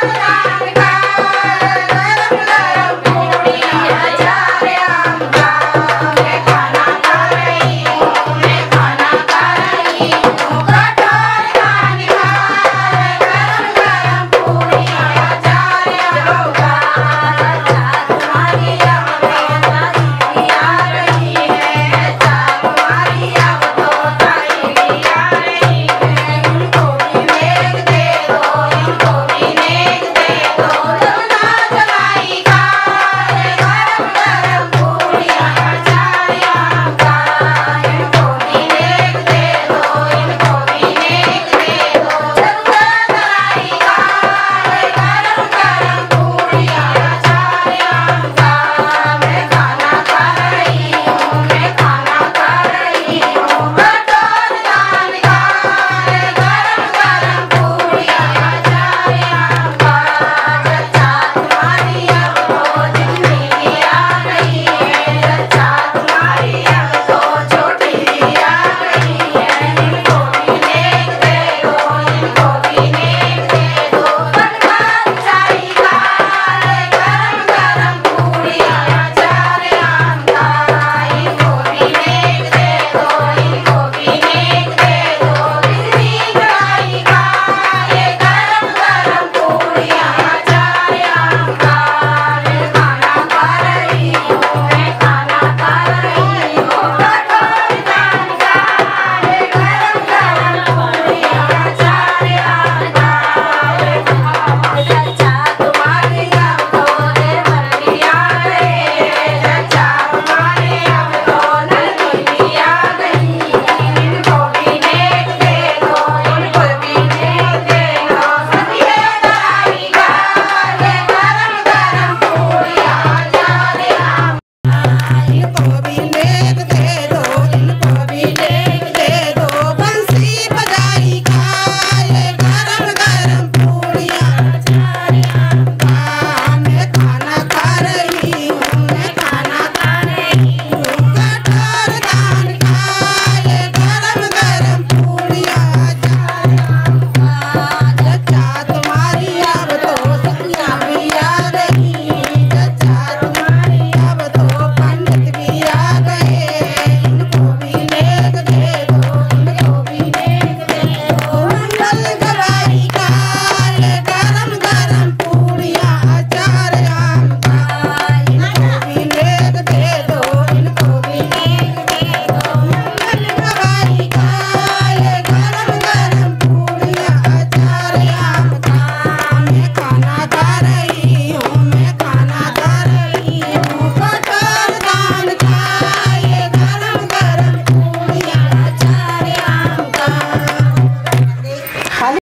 Yeah.